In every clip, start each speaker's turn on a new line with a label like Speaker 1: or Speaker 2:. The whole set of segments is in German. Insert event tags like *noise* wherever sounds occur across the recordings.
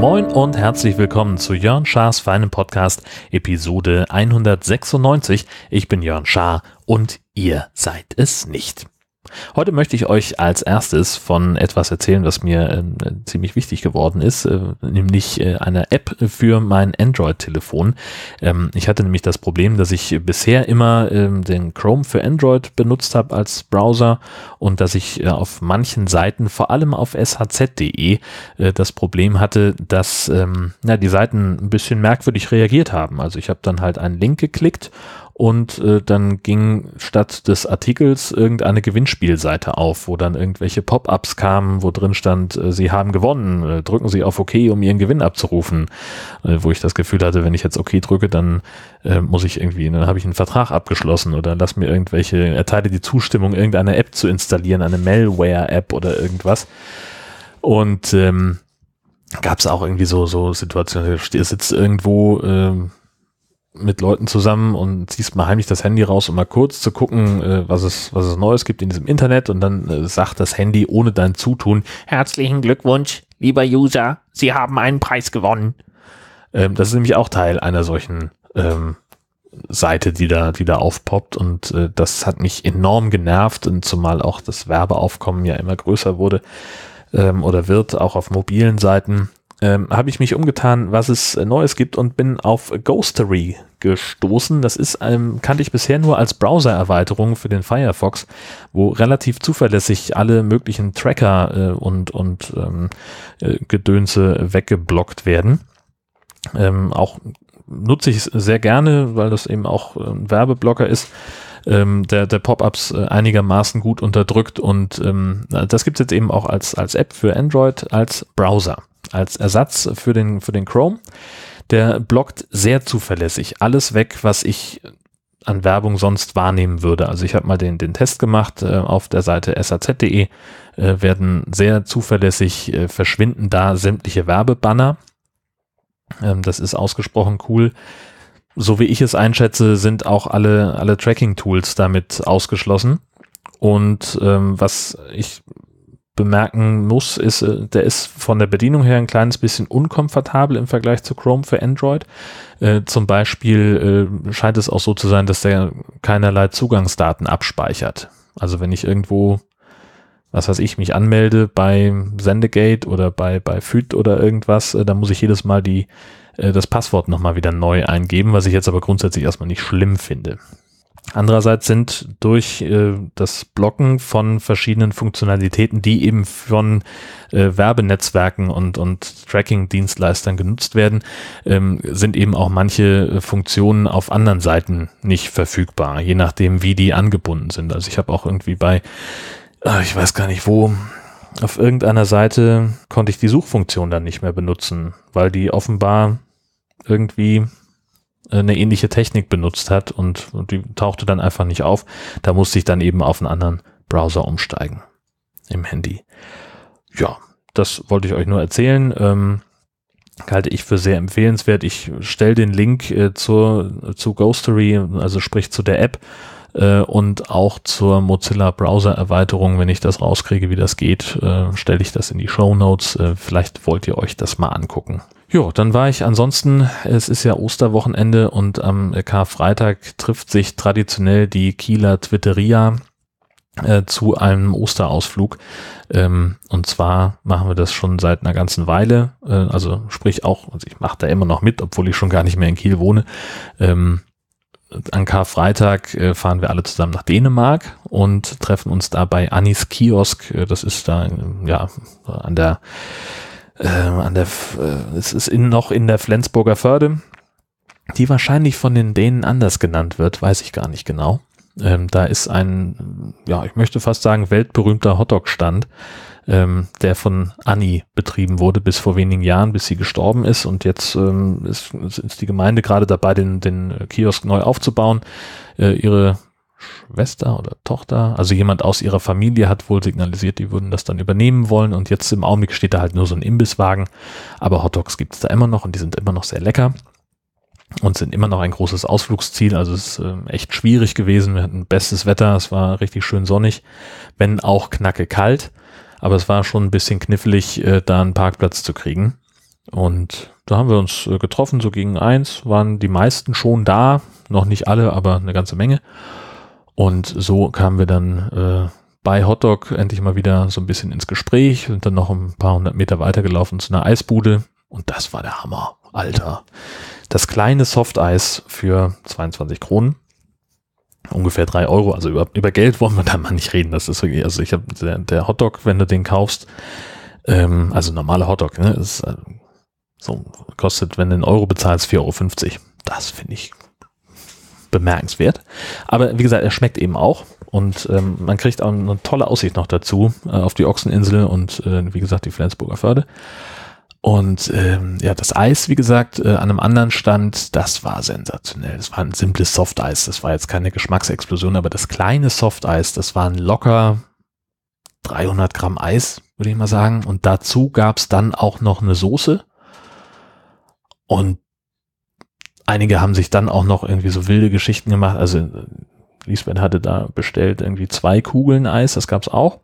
Speaker 1: Moin und herzlich willkommen zu Jörn Schars feinem Podcast Episode 196. Ich bin Jörn Schaar und ihr seid es nicht. Heute möchte ich euch als erstes von etwas erzählen, was mir äh, ziemlich wichtig geworden ist, äh, nämlich äh, eine App für mein Android-Telefon. Ähm, ich hatte nämlich das Problem, dass ich bisher immer ähm, den Chrome für Android benutzt habe als Browser und dass ich äh, auf manchen Seiten, vor allem auf shz.de, äh, das Problem hatte, dass ähm, ja, die Seiten ein bisschen merkwürdig reagiert haben. Also ich habe dann halt einen Link geklickt und äh, dann ging statt des Artikels irgendeine Gewinnspielseite auf, wo dann irgendwelche Pop-ups kamen, wo drin stand, äh, Sie haben gewonnen, äh, drücken Sie auf OK, um Ihren Gewinn abzurufen, äh, wo ich das Gefühl hatte, wenn ich jetzt OK drücke, dann äh, muss ich irgendwie, dann habe ich einen Vertrag abgeschlossen oder lass mir irgendwelche, erteile die Zustimmung, irgendeine App zu installieren, eine Malware-App oder irgendwas. Und ähm, gab es auch irgendwie so so Situationen, sitzt irgendwo ähm, mit Leuten zusammen und ziehst mal heimlich das Handy raus, um mal kurz zu gucken, äh, was, es, was es Neues gibt in diesem Internet. Und dann äh, sagt das Handy ohne dein Zutun, herzlichen Glückwunsch, lieber User, Sie haben einen Preis gewonnen. Ähm, das ist nämlich auch Teil einer solchen ähm, Seite, die da, die da aufpoppt. Und äh, das hat mich enorm genervt. Und zumal auch das Werbeaufkommen ja immer größer wurde ähm, oder wird, auch auf mobilen Seiten ähm, habe ich mich umgetan, was es Neues gibt und bin auf Ghostery gestoßen. Das ist, ähm, kannte ich bisher nur als Browser-Erweiterung für den Firefox, wo relativ zuverlässig alle möglichen Tracker äh, und, und ähm, äh, Gedönse weggeblockt werden. Ähm, auch nutze ich es sehr gerne, weil das eben auch ein Werbeblocker ist. Ähm, der, der Pop-ups äh, einigermaßen gut unterdrückt und ähm, das gibt es jetzt eben auch als, als App für Android, als Browser als Ersatz für den, für den Chrome. Der blockt sehr zuverlässig alles weg, was ich an Werbung sonst wahrnehmen würde. Also ich habe mal den, den Test gemacht äh, auf der Seite saz.de, äh, werden sehr zuverlässig äh, verschwinden da sämtliche Werbebanner. Ähm, das ist ausgesprochen cool. So wie ich es einschätze, sind auch alle, alle Tracking-Tools damit ausgeschlossen. Und ähm, was ich bemerken muss, ist, äh, der ist von der Bedienung her ein kleines bisschen unkomfortabel im Vergleich zu Chrome für Android. Äh, zum Beispiel äh, scheint es auch so zu sein, dass der keinerlei Zugangsdaten abspeichert. Also wenn ich irgendwo, was weiß ich, mich anmelde bei Sendegate oder bei, bei FÜD oder irgendwas, äh, dann muss ich jedes Mal die, äh, das Passwort nochmal wieder neu eingeben, was ich jetzt aber grundsätzlich erstmal nicht schlimm finde. Andererseits sind durch äh, das Blocken von verschiedenen Funktionalitäten, die eben von äh, Werbenetzwerken und, und Tracking-Dienstleistern genutzt werden, ähm, sind eben auch manche äh, Funktionen auf anderen Seiten nicht verfügbar, je nachdem, wie die angebunden sind. Also ich habe auch irgendwie bei, äh, ich weiß gar nicht wo, auf irgendeiner Seite konnte ich die Suchfunktion dann nicht mehr benutzen, weil die offenbar irgendwie eine ähnliche Technik benutzt hat und, und die tauchte dann einfach nicht auf. Da musste ich dann eben auf einen anderen Browser umsteigen im Handy. Ja, das wollte ich euch nur erzählen. Ähm, halte ich für sehr empfehlenswert. Ich stelle den Link äh, zur, zu Ghostery, also sprich zu der App äh, und auch zur Mozilla Browser Erweiterung, wenn ich das rauskriege, wie das geht, äh, stelle ich das in die Show Notes. Äh, vielleicht wollt ihr euch das mal angucken. Jo, dann war ich ansonsten, es ist ja Osterwochenende und am Karfreitag trifft sich traditionell die Kieler Twitteria äh, zu einem Osterausflug. Ähm, und zwar machen wir das schon seit einer ganzen Weile. Äh, also sprich auch, also ich mache da immer noch mit, obwohl ich schon gar nicht mehr in Kiel wohne. Ähm, an Karfreitag äh, fahren wir alle zusammen nach Dänemark und treffen uns da bei Anis Kiosk. Äh, das ist da ja an der äh, an der, äh, es ist in, noch in der Flensburger Förde, die wahrscheinlich von den Dänen anders genannt wird, weiß ich gar nicht genau. Ähm, da ist ein, ja, ich möchte fast sagen, weltberühmter Hotdog-Stand, ähm, der von Anni betrieben wurde bis vor wenigen Jahren, bis sie gestorben ist. Und jetzt ähm, ist, ist die Gemeinde gerade dabei, den, den Kiosk neu aufzubauen. Äh, ihre Schwester oder Tochter, also jemand aus ihrer Familie hat wohl signalisiert, die würden das dann übernehmen wollen und jetzt im Augenblick steht da halt nur so ein Imbisswagen, aber Hotdogs gibt es da immer noch und die sind immer noch sehr lecker. und sind immer noch ein großes Ausflugsziel. Also es ist äh, echt schwierig gewesen. Wir hatten bestes Wetter, es war richtig schön sonnig, wenn auch knacke kalt. Aber es war schon ein bisschen knifflig, äh, da einen Parkplatz zu kriegen. Und da haben wir uns äh, getroffen, so gegen eins, waren die meisten schon da, noch nicht alle, aber eine ganze Menge. Und so kamen wir dann äh, bei Hotdog endlich mal wieder so ein bisschen ins Gespräch, sind dann noch ein paar hundert Meter weitergelaufen zu einer Eisbude. Und das war der Hammer, Alter. Das kleine Softeis für 22 Kronen. Ungefähr drei Euro. Also über, über Geld wollen wir da mal nicht reden. Das ist wirklich, also ich habe der, der Hotdog, wenn du den kaufst, ähm, also normaler Hotdog, ne, ist, äh, so kostet, wenn du einen Euro bezahlst, 4,50 Euro. Das finde ich bemerkenswert. Aber wie gesagt, er schmeckt eben auch und ähm, man kriegt auch eine tolle Aussicht noch dazu äh, auf die Ochseninsel und äh, wie gesagt die Flensburger Förde. Und ähm, ja, das Eis, wie gesagt, äh, an einem anderen Stand, das war sensationell. Das war ein simples Softeis. Das war jetzt keine Geschmacksexplosion, aber das kleine Softeis, das waren locker 300 Gramm Eis, würde ich mal sagen. Und dazu gab's dann auch noch eine Soße. Und einige haben sich dann auch noch irgendwie so wilde Geschichten gemacht. Also Lisbeth hatte da bestellt irgendwie zwei Kugeln Eis, das gab's auch.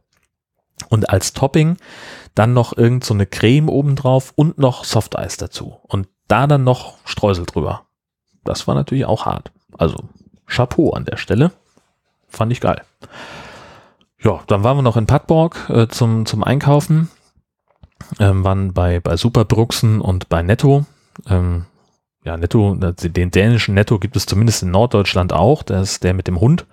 Speaker 1: Und als Topping dann noch irgend so eine Creme obendrauf und noch Softeis dazu. Und da dann noch Streusel drüber. Das war natürlich auch hart. Also Chapeau an der Stelle. Fand ich geil. Ja, dann waren wir noch in Padborg äh, zum, zum Einkaufen. Ähm, waren bei, bei Superbruxen und bei Netto. Ähm, ja, Netto, den dänischen Netto gibt es zumindest in Norddeutschland auch. Das ist der mit dem Hund.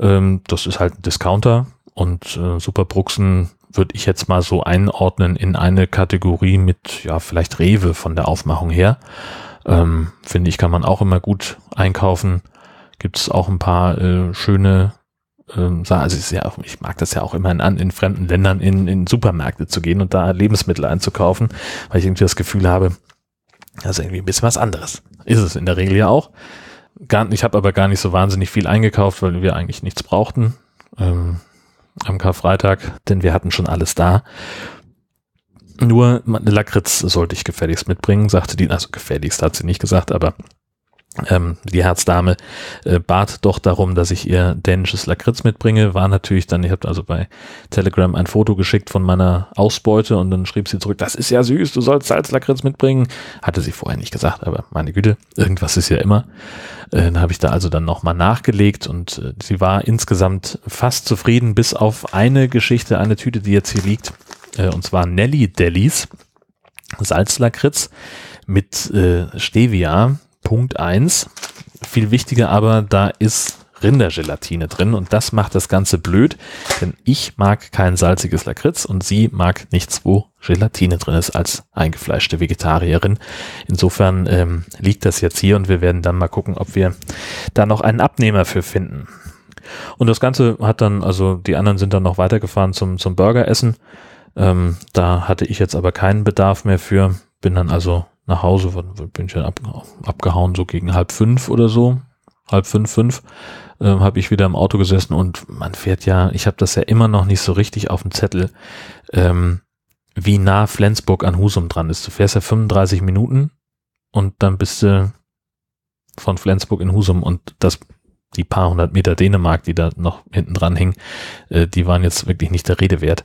Speaker 1: Ähm, das ist halt ein Discounter und äh, Superbruxen würde ich jetzt mal so einordnen in eine Kategorie mit, ja, vielleicht Rewe von der Aufmachung her. Ähm, Finde ich, kann man auch immer gut einkaufen. Gibt es auch ein paar äh, schöne ähm, also ja auch, ich mag das ja auch immer in, in fremden Ländern in, in Supermärkte zu gehen und da Lebensmittel einzukaufen, weil ich irgendwie das Gefühl habe, ist irgendwie ein bisschen was anderes. Ist es in der Regel ja auch. Gar, ich habe aber gar nicht so wahnsinnig viel eingekauft, weil wir eigentlich nichts brauchten ähm, am Karfreitag, denn wir hatten schon alles da. Nur Lakritz sollte ich gefälligst mitbringen, sagte die, also gefälligst hat sie nicht gesagt, aber ähm, die Herzdame äh, bat doch darum, dass ich ihr dänisches Lakritz mitbringe. War natürlich dann, ich habe also bei Telegram ein Foto geschickt von meiner Ausbeute und dann schrieb sie zurück, das ist ja süß, du sollst Salzlakritz mitbringen. Hatte sie vorher nicht gesagt, aber meine Güte, irgendwas ist ja immer. Äh, dann habe ich da also dann nochmal nachgelegt und äh, sie war insgesamt fast zufrieden, bis auf eine Geschichte, eine Tüte, die jetzt hier liegt, äh, und zwar Nelly Delis Salzlakritz mit äh, Stevia Punkt eins. Viel wichtiger aber, da ist Rindergelatine drin und das macht das Ganze blöd, denn ich mag kein salziges Lakritz und sie mag nichts, wo Gelatine drin ist als eingefleischte Vegetarierin. Insofern ähm, liegt das jetzt hier und wir werden dann mal gucken, ob wir da noch einen Abnehmer für finden. Und das Ganze hat dann, also die anderen sind dann noch weitergefahren zum, zum Burgeressen. Ähm, da hatte ich jetzt aber keinen Bedarf mehr für, bin dann also nach Hause, bin ich dann ab, abgehauen, so gegen halb fünf oder so, halb fünf, fünf, ähm, habe ich wieder im Auto gesessen und man fährt ja, ich habe das ja immer noch nicht so richtig auf dem Zettel, ähm, wie nah Flensburg an Husum dran ist. Du fährst ja 35 Minuten und dann bist du von Flensburg in Husum und das die paar hundert Meter Dänemark, die da noch hinten dran hingen, äh, die waren jetzt wirklich nicht der Rede wert.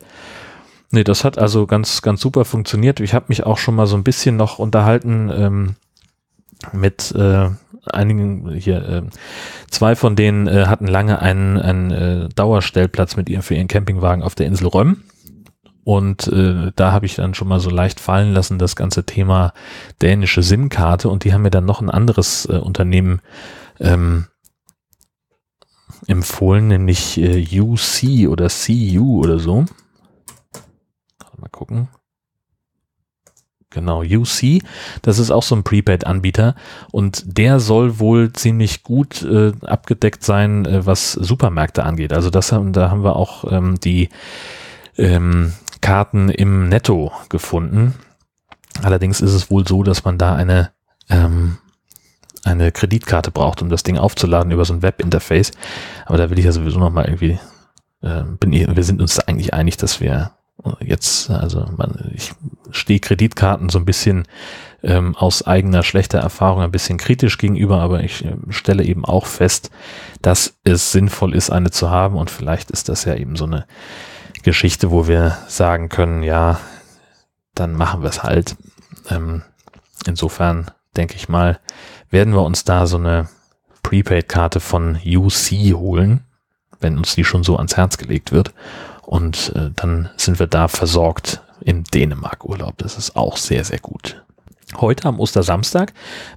Speaker 1: Nee, das hat also ganz, ganz super funktioniert. Ich habe mich auch schon mal so ein bisschen noch unterhalten ähm, mit äh, einigen hier. Äh, zwei von denen äh, hatten lange einen, einen äh, Dauerstellplatz mit ihrem für ihren Campingwagen auf der Insel Röm. Und äh, da habe ich dann schon mal so leicht fallen lassen, das ganze Thema dänische SIM-Karte. Und die haben mir dann noch ein anderes äh, Unternehmen ähm, empfohlen, nämlich äh, UC oder CU oder so. Mal gucken. Genau, UC, das ist auch so ein Prepaid-Anbieter und der soll wohl ziemlich gut äh, abgedeckt sein, äh, was Supermärkte angeht. Also das haben, da haben wir auch ähm, die ähm, Karten im Netto gefunden. Allerdings ist es wohl so, dass man da eine ähm, eine Kreditkarte braucht, um das Ding aufzuladen über so ein Webinterface. Aber da will ich ja sowieso noch mal irgendwie äh, bin wir sind uns da eigentlich einig, dass wir Jetzt, also man, ich stehe Kreditkarten so ein bisschen ähm, aus eigener schlechter Erfahrung ein bisschen kritisch gegenüber, aber ich äh, stelle eben auch fest, dass es sinnvoll ist, eine zu haben und vielleicht ist das ja eben so eine Geschichte, wo wir sagen können, ja, dann machen wir es halt. Ähm, insofern denke ich mal, werden wir uns da so eine Prepaid-Karte von UC holen, wenn uns die schon so ans Herz gelegt wird. Und äh, dann sind wir da versorgt im Dänemark-Urlaub. Das ist auch sehr, sehr gut. Heute am Ostersamstag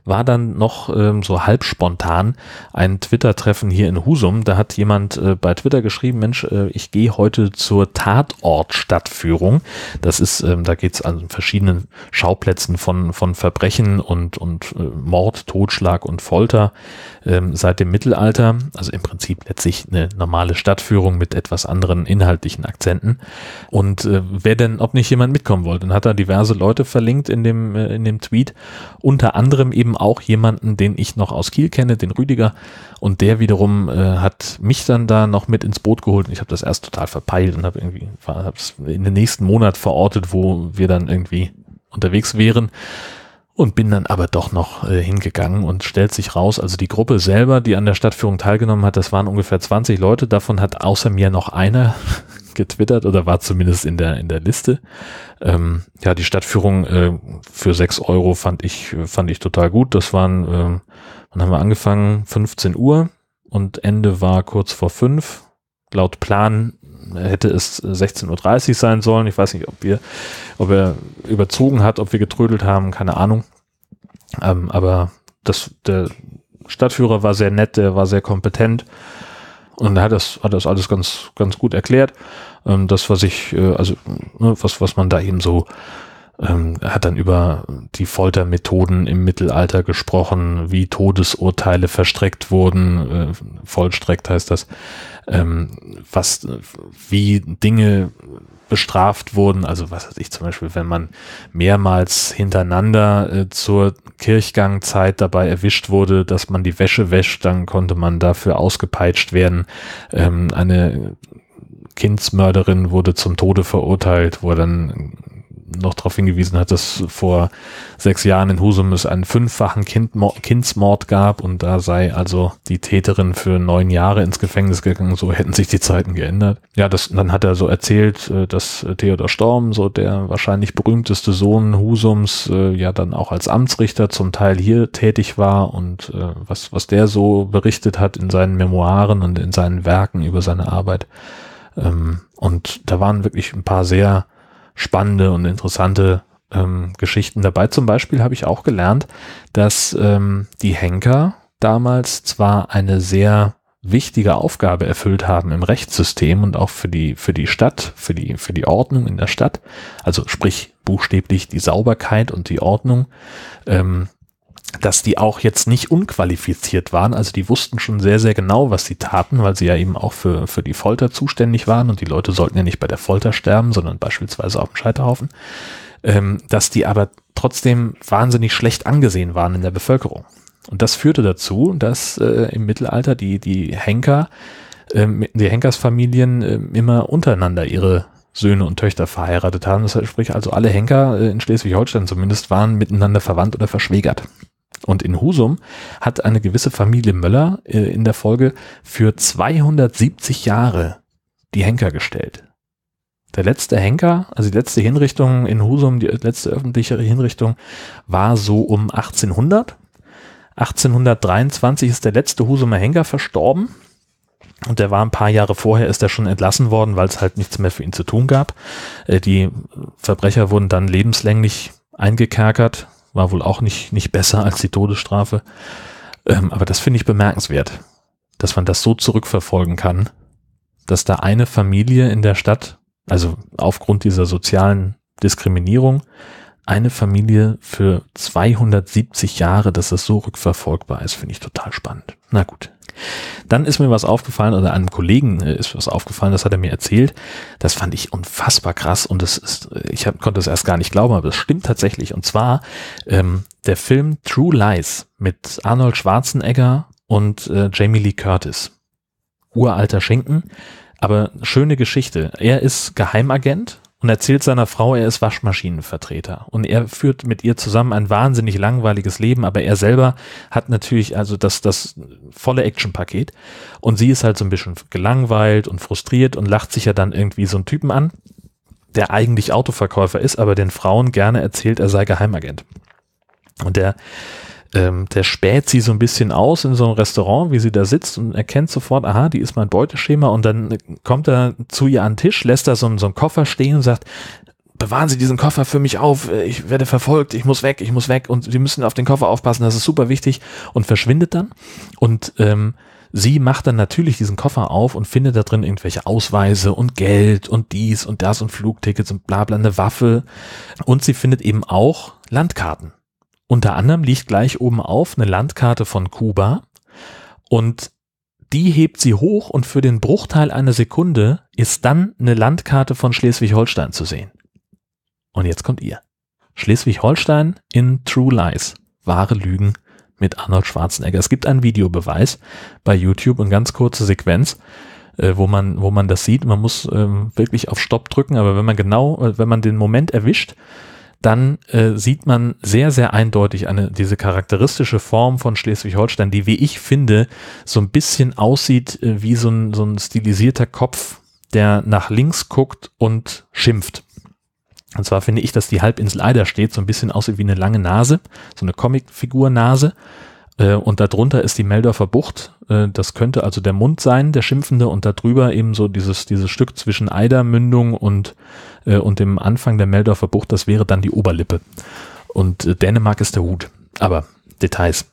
Speaker 1: war dann noch ähm, so halb spontan ein Twitter-Treffen hier in Husum. Da hat jemand äh, bei Twitter geschrieben, Mensch, äh, ich gehe heute zur Tatort-Stadtführung. Das ist, ähm, da geht es an verschiedenen Schauplätzen von, von Verbrechen und, und äh, Mord, Totschlag und Folter ähm, seit dem Mittelalter. Also im Prinzip letztlich eine normale Stadtführung mit etwas anderen inhaltlichen Akzenten. Und äh, wer denn, ob nicht jemand mitkommen wollte, dann hat er diverse Leute verlinkt in dem, äh, in dem Tweet. Unter anderem eben auch jemanden, den ich noch aus Kiel kenne, den Rüdiger. Und der wiederum äh, hat mich dann da noch mit ins Boot geholt. Und ich habe das erst total verpeilt und habe irgendwie, habe es in den nächsten Monat verortet, wo wir dann irgendwie unterwegs wären und bin dann aber doch noch äh, hingegangen und stellt sich raus, also die Gruppe selber, die an der Stadtführung teilgenommen hat, das waren ungefähr 20 Leute, davon hat außer mir noch einer getwittert oder war zumindest in der in der Liste. Ähm, ja, die Stadtführung äh, für sechs Euro fand ich fand ich total gut. Das waren, äh, wann haben wir angefangen? 15 Uhr und Ende war kurz vor fünf. Laut Plan hätte es 16.30 Uhr sein sollen. Ich weiß nicht, ob wir, ob er überzogen hat, ob wir getrödelt haben, keine Ahnung. Ähm, aber das, der Stadtführer war sehr nett, der war sehr kompetent und er hat das, hat das alles ganz, ganz gut erklärt. Ähm, das, was ich, äh, also, ne, was, was man da eben so, ähm, hat dann über die Foltermethoden im Mittelalter gesprochen, wie Todesurteile verstreckt wurden, äh, vollstreckt heißt das, ähm, was, wie Dinge bestraft wurden. Also was weiß ich zum Beispiel, wenn man mehrmals hintereinander äh, zur Kirchgangzeit dabei erwischt wurde, dass man die Wäsche wäscht, dann konnte man dafür ausgepeitscht werden. Ähm, eine Kindsmörderin wurde zum Tode verurteilt, wo dann noch darauf hingewiesen hat, dass vor sechs Jahren in Husum es einen fünffachen Kindmord, Kindsmord gab und da sei also die Täterin für neun Jahre ins Gefängnis gegangen. So hätten sich die Zeiten geändert. Ja, das, dann hat er so erzählt, äh, dass Theodor Storm, so der wahrscheinlich berühmteste Sohn Husums, äh, ja dann auch als Amtsrichter zum Teil hier tätig war und äh, was, was der so berichtet hat in seinen Memoiren und in seinen Werken über seine Arbeit. Ähm, und da waren wirklich ein paar sehr spannende und interessante ähm, Geschichten dabei. Zum Beispiel habe ich auch gelernt, dass ähm, die Henker damals zwar eine sehr wichtige Aufgabe erfüllt haben im Rechtssystem und auch für die, für die Stadt, für die, für die Ordnung in der Stadt, also sprich buchstäblich die Sauberkeit und die Ordnung, ähm, dass die auch jetzt nicht unqualifiziert waren. Also die wussten schon sehr, sehr genau, was sie taten, weil sie ja eben auch für, für die Folter zuständig waren und die Leute sollten ja nicht bei der Folter sterben, sondern beispielsweise auf dem Scheiterhaufen. Ähm, dass die aber trotzdem wahnsinnig schlecht angesehen waren in der Bevölkerung. Und das führte dazu, dass äh, im Mittelalter die, die Henker, äh, die Henkersfamilien äh, immer untereinander ihre Söhne und Töchter verheiratet haben. Das heißt, sprich, also alle Henker äh, in Schleswig-Holstein zumindest waren miteinander verwandt oder verschwägert. Und in Husum hat eine gewisse Familie Möller äh, in der Folge für 270 Jahre die Henker gestellt. Der letzte Henker, also die letzte Hinrichtung in Husum, die letzte öffentliche Hinrichtung war so um 1800. 1823 ist der letzte Husumer Henker verstorben. Und der war ein paar Jahre vorher, ist er schon entlassen worden, weil es halt nichts mehr für ihn zu tun gab. Äh, die Verbrecher wurden dann lebenslänglich eingekerkert, war wohl auch nicht, nicht besser als die Todesstrafe. Ähm, aber das finde ich bemerkenswert, dass man das so zurückverfolgen kann, dass da eine Familie in der Stadt, also aufgrund dieser sozialen Diskriminierung, eine Familie für 270 Jahre, dass das so rückverfolgbar ist, finde ich total spannend. Na gut. Dann ist mir was aufgefallen, oder einem Kollegen äh, ist was aufgefallen, das hat er mir erzählt. Das fand ich unfassbar krass und das ist, äh, ich hab, konnte es erst gar nicht glauben, aber es stimmt tatsächlich. Und zwar ähm, der Film True Lies mit Arnold Schwarzenegger und äh, Jamie Lee Curtis. Uralter Schinken, aber schöne Geschichte. Er ist Geheimagent und erzählt seiner Frau, er ist Waschmaschinenvertreter und er führt mit ihr zusammen ein wahnsinnig langweiliges Leben, aber er selber hat natürlich also das, das volle Actionpaket und sie ist halt so ein bisschen gelangweilt und frustriert und lacht sich ja dann irgendwie so einen Typen an, der eigentlich Autoverkäufer ist, aber den Frauen gerne erzählt, er sei Geheimagent. Und der ähm, der späht sie so ein bisschen aus in so einem Restaurant, wie sie da sitzt und erkennt sofort, aha, die ist mein Beuteschema. Und dann kommt er zu ihr an den Tisch, lässt da so, so einen Koffer stehen und sagt, bewahren Sie diesen Koffer für mich auf, ich werde verfolgt, ich muss weg, ich muss weg. Und Sie müssen auf den Koffer aufpassen, das ist super wichtig. Und verschwindet dann. Und ähm, sie macht dann natürlich diesen Koffer auf und findet da drin irgendwelche Ausweise und Geld und dies und das und Flugtickets und bla bla, eine Waffe. Und sie findet eben auch Landkarten unter anderem liegt gleich oben auf eine Landkarte von Kuba und die hebt sie hoch und für den Bruchteil einer Sekunde ist dann eine Landkarte von Schleswig-Holstein zu sehen. Und jetzt kommt ihr. Schleswig-Holstein in True Lies. Wahre Lügen mit Arnold Schwarzenegger. Es gibt einen Videobeweis bei YouTube, eine ganz kurze Sequenz, äh, wo man, wo man das sieht. Man muss ähm, wirklich auf Stopp drücken, aber wenn man genau, äh, wenn man den Moment erwischt, dann äh, sieht man sehr, sehr eindeutig eine, diese charakteristische Form von Schleswig-Holstein, die, wie ich finde, so ein bisschen aussieht äh, wie so ein, so ein stilisierter Kopf, der nach links guckt und schimpft. Und zwar finde ich, dass die Halbinsel Eider steht, so ein bisschen aussieht wie eine lange Nase, so eine Comicfigur-Nase. Äh, und darunter ist die Meldorfer Bucht. Äh, das könnte also der Mund sein, der Schimpfende, und darüber eben so dieses, dieses Stück zwischen Eidermündung und äh, und dem Anfang der Meldorfer Bucht, das wäre dann die Oberlippe. Und äh, Dänemark ist der Hut. Aber Details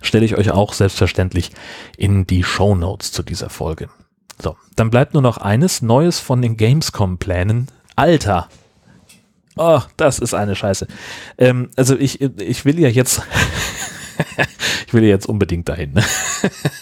Speaker 1: stelle ich euch auch selbstverständlich in die Show Notes zu dieser Folge. So, dann bleibt nur noch eines Neues von den Gamescom-Plänen. Alter! Oh, das ist eine Scheiße. Ähm, also ich, ich will ja jetzt *laughs* ich will jetzt unbedingt dahin. Ne?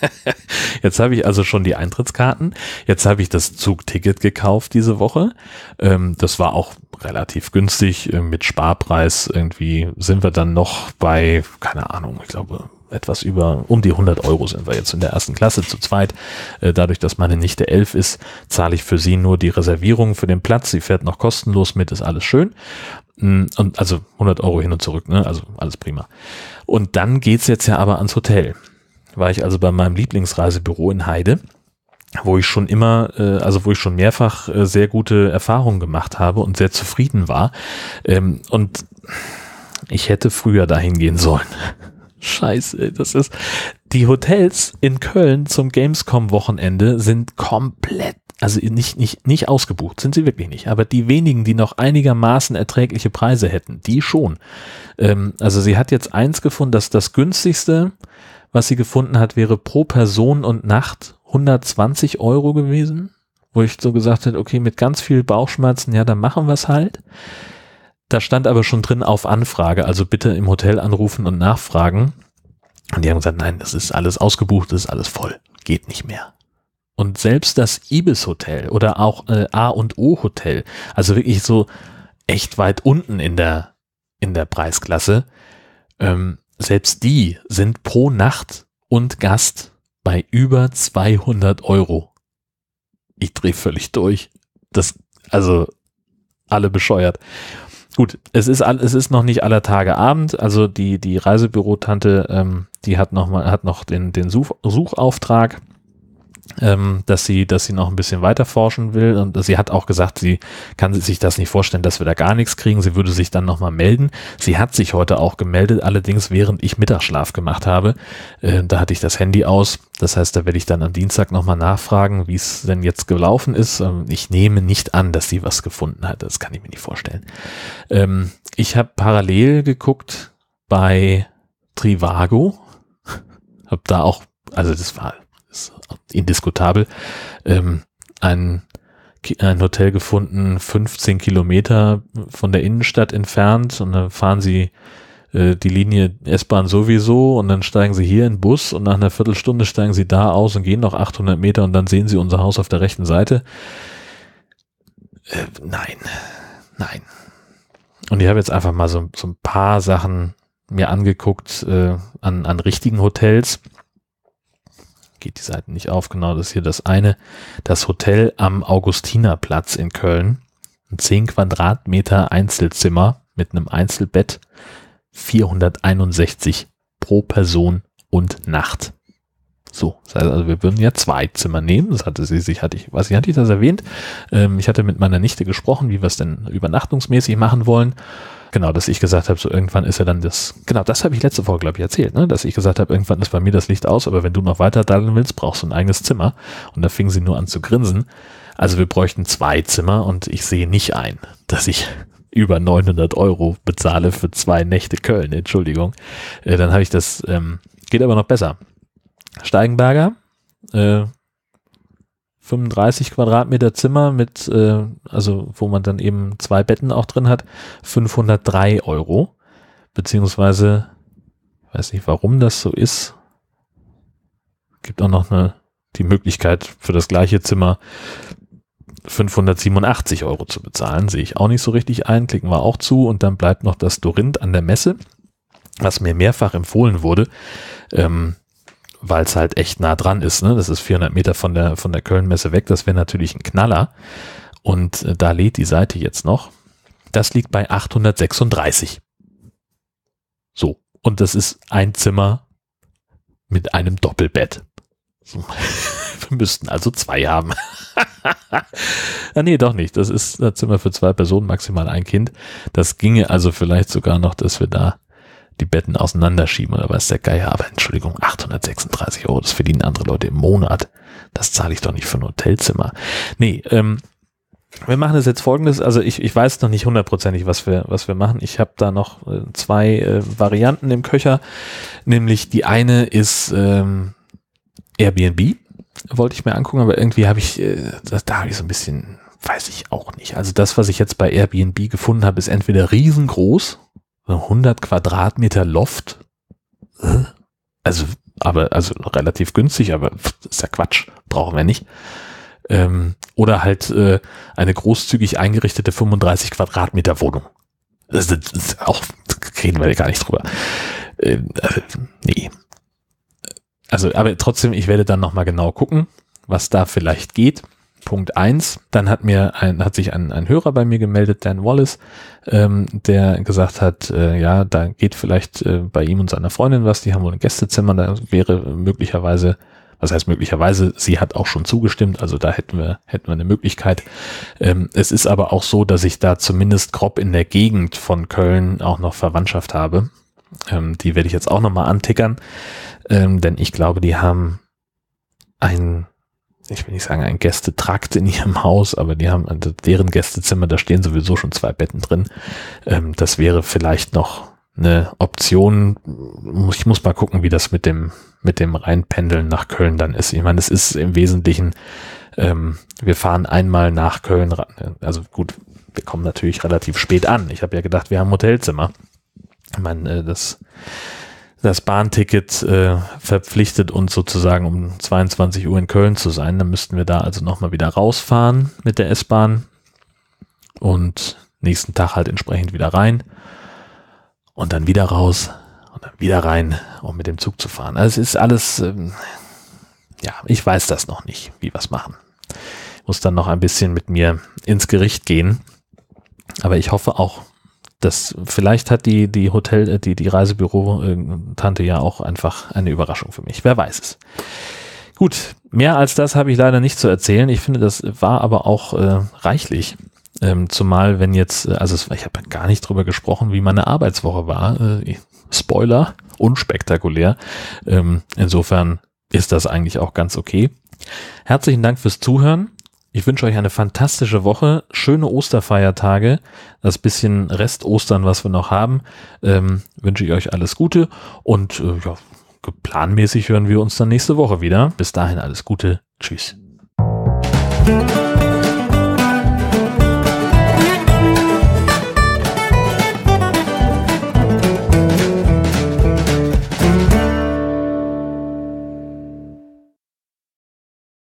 Speaker 1: *laughs* jetzt habe ich also schon die Eintrittskarten. Jetzt habe ich das Zugticket gekauft diese Woche. Ähm, das war auch relativ günstig. Äh, mit Sparpreis irgendwie sind wir dann noch bei, keine Ahnung, ich glaube etwas über, um die 100 Euro sind wir jetzt in der ersten Klasse zu zweit. Äh, dadurch, dass meine Nichte elf ist, zahle ich für sie nur die Reservierung für den Platz. Sie fährt noch kostenlos mit, ist alles schön. Mm, und also 100 Euro hin und zurück, ne? Also alles prima. Und dann geht's jetzt ja aber ans Hotel. War ich also bei meinem Lieblingsreisebüro in Heide, wo ich schon immer, äh, also wo ich schon mehrfach äh, sehr gute Erfahrungen gemacht habe und sehr zufrieden war. Ähm, und ich hätte früher dahin gehen sollen. *laughs* Scheiße, das ist. Die Hotels in Köln zum Gamescom-Wochenende sind komplett also nicht, nicht, nicht ausgebucht, sind sie wirklich nicht. Aber die wenigen, die noch einigermaßen erträgliche Preise hätten, die schon. Ähm, also sie hat jetzt eins gefunden, dass das günstigste, was sie gefunden hat, wäre pro Person und Nacht 120 Euro gewesen. Wo ich so gesagt hätte, okay, mit ganz viel Bauchschmerzen, ja, dann machen wir es halt. Da stand aber schon drin auf Anfrage, also bitte im Hotel anrufen und nachfragen. Und die haben gesagt, nein, das ist alles ausgebucht, das ist alles voll. Geht nicht mehr. Und selbst das Ibis Hotel oder auch äh, A und O Hotel, also wirklich so echt weit unten in der in der Preisklasse, ähm, selbst die sind pro Nacht und Gast bei über 200 Euro. Ich drehe völlig durch. Das, also alle bescheuert. Gut, es ist es ist noch nicht aller Tage Abend. Also die die Reisebürotante, ähm, die hat noch mal hat noch den den Such, Suchauftrag ähm, dass sie, dass sie noch ein bisschen weiter forschen will und sie hat auch gesagt, sie kann sich das nicht vorstellen, dass wir da gar nichts kriegen. Sie würde sich dann nochmal melden. Sie hat sich heute auch gemeldet, allerdings während ich Mittagsschlaf gemacht habe. Äh, da hatte ich das Handy aus. Das heißt, da werde ich dann am Dienstag nochmal nachfragen, wie es denn jetzt gelaufen ist. Ähm, ich nehme nicht an, dass sie was gefunden hat. Das kann ich mir nicht vorstellen. Ähm, ich habe parallel geguckt bei Trivago. *laughs* Hab da auch, also das war ist indiskutabel, ähm, ein, ein Hotel gefunden, 15 Kilometer von der Innenstadt entfernt und dann fahren sie äh, die Linie S-Bahn sowieso und dann steigen sie hier in den Bus und nach einer Viertelstunde steigen sie da aus und gehen noch 800 Meter und dann sehen sie unser Haus auf der rechten Seite. Äh, nein, nein. Und ich habe jetzt einfach mal so, so ein paar Sachen mir angeguckt äh, an, an richtigen Hotels geht die Seite nicht auf. Genau, das ist hier das eine. Das Hotel am Augustinerplatz in Köln. ein 10 Quadratmeter Einzelzimmer mit einem Einzelbett 461 pro Person und Nacht. So, das heißt also, wir würden ja zwei Zimmer nehmen. Das hatte sie sich, hatte ich, ich, hatte ich das erwähnt? Ähm, ich hatte mit meiner Nichte gesprochen, wie wir es denn übernachtungsmäßig machen wollen. Genau, dass ich gesagt habe, so irgendwann ist ja dann das, genau, das habe ich letzte Woche, glaube ich, erzählt, ne? dass ich gesagt habe, irgendwann ist bei mir das Licht aus, aber wenn du noch weiter daddeln willst, brauchst du ein eigenes Zimmer. Und da fing sie nur an zu grinsen. Also wir bräuchten zwei Zimmer und ich sehe nicht ein, dass ich *laughs* über 900 Euro bezahle für zwei Nächte Köln, Entschuldigung. Äh, dann habe ich das, ähm, geht aber noch besser. Steigenberger, äh, 35 Quadratmeter Zimmer mit, äh, also wo man dann eben zwei Betten auch drin hat, 503 Euro. Beziehungsweise, weiß nicht, warum das so ist. Gibt auch noch eine, die Möglichkeit für das gleiche Zimmer 587 Euro zu bezahlen. Sehe ich auch nicht so richtig ein. Klicken wir auch zu und dann bleibt noch das Dorint an der Messe, was mir mehrfach empfohlen wurde. Ähm, weil es halt echt nah dran ist. Ne? Das ist 400 Meter von der, von der Kölnmesse weg. Das wäre natürlich ein Knaller. Und äh, da lädt die Seite jetzt noch. Das liegt bei 836. So. Und das ist ein Zimmer mit einem Doppelbett. So. *laughs* Wir müssten also zwei haben. *laughs* ah, nee, doch nicht. Das ist ein Zimmer für zwei Personen, maximal ein Kind. Das ginge also vielleicht sogar noch, dass wir da die Betten auseinanderschieben oder was der Geier. Aber Entschuldigung, 836 Euro, das verdienen andere Leute im Monat. Das zahle ich doch nicht für ein Hotelzimmer. Nee, ähm, wir machen das jetzt folgendes, also ich, ich weiß noch nicht hundertprozentig, was wir, was wir machen. Ich habe da noch äh, zwei äh, Varianten im Köcher, nämlich die eine ist ähm, Airbnb, wollte ich mir angucken, aber irgendwie habe ich, äh, da, da habe ich so ein bisschen, weiß ich auch nicht. Also das, was ich jetzt bei Airbnb gefunden habe, ist entweder riesengroß, 100 Quadratmeter Loft. Also, aber, also relativ günstig, aber ist ja Quatsch. Brauchen wir nicht. Ähm, oder halt äh, eine großzügig eingerichtete 35 Quadratmeter Wohnung. Das, das, das auch, reden wir gar nicht drüber. Äh, äh, nee. Also, aber trotzdem, ich werde dann nochmal genau gucken, was da vielleicht geht. Punkt eins. Dann hat mir ein, hat sich ein, ein Hörer bei mir gemeldet, Dan Wallace, ähm, der gesagt hat, äh, ja, da geht vielleicht äh, bei ihm und seiner Freundin was, die haben wohl ein Gästezimmer, da wäre möglicherweise, was heißt möglicherweise, sie hat auch schon zugestimmt, also da hätten wir, hätten wir eine Möglichkeit. Ähm, es ist aber auch so, dass ich da zumindest grob in der Gegend von Köln auch noch Verwandtschaft habe. Ähm, die werde ich jetzt auch nochmal antickern, ähm, denn ich glaube, die haben ein ich will nicht sagen, ein Gästetrakt in ihrem Haus, aber die haben also deren Gästezimmer, da stehen sowieso schon zwei Betten drin. Ähm, das wäre vielleicht noch eine Option. Ich muss mal gucken, wie das mit dem, mit dem Reinpendeln nach Köln dann ist. Ich meine, es ist im Wesentlichen, ähm, wir fahren einmal nach Köln, also gut, wir kommen natürlich relativ spät an. Ich habe ja gedacht, wir haben Hotelzimmer. Ich meine, äh, das das Bahnticket äh, verpflichtet uns sozusagen um 22 Uhr in Köln zu sein. Dann müssten wir da also nochmal wieder rausfahren mit der S-Bahn und nächsten Tag halt entsprechend wieder rein und dann wieder raus und dann wieder rein, um mit dem Zug zu fahren. Also es ist alles, ähm, ja, ich weiß das noch nicht, wie wir es machen. Ich muss dann noch ein bisschen mit mir ins Gericht gehen. Aber ich hoffe auch, das vielleicht hat die die Hotel äh, die die Reisebüro äh, Tante ja auch einfach eine Überraschung für mich. Wer weiß es. Gut, mehr als das habe ich leider nicht zu erzählen. Ich finde, das war aber auch äh, reichlich. Ähm, zumal wenn jetzt, äh, also es, ich habe gar nicht drüber gesprochen, wie meine Arbeitswoche war. Äh, Spoiler, unspektakulär. Ähm, insofern ist das eigentlich auch ganz okay. Herzlichen Dank fürs Zuhören. Ich wünsche euch eine fantastische Woche, schöne Osterfeiertage, das bisschen Rest-Ostern, was wir noch haben, ähm, wünsche ich euch alles Gute und äh, ja, planmäßig hören wir uns dann nächste Woche wieder. Bis dahin alles Gute. Tschüss.